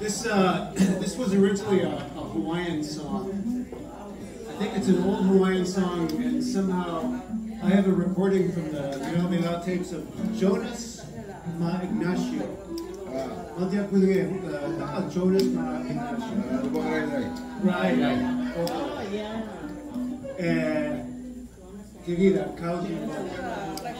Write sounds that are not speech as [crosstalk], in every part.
This uh, [clears throat] this was originally a, a Hawaiian song. I think it's an old Hawaiian song, and somehow I have a recording from the Vila Vila tapes of Jonas Ma Ignacio. Não tinha coisa que uh, Jonas Ma Ignacio. Right, right. Oh, yeah. Eh, querida, causa.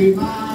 Amen.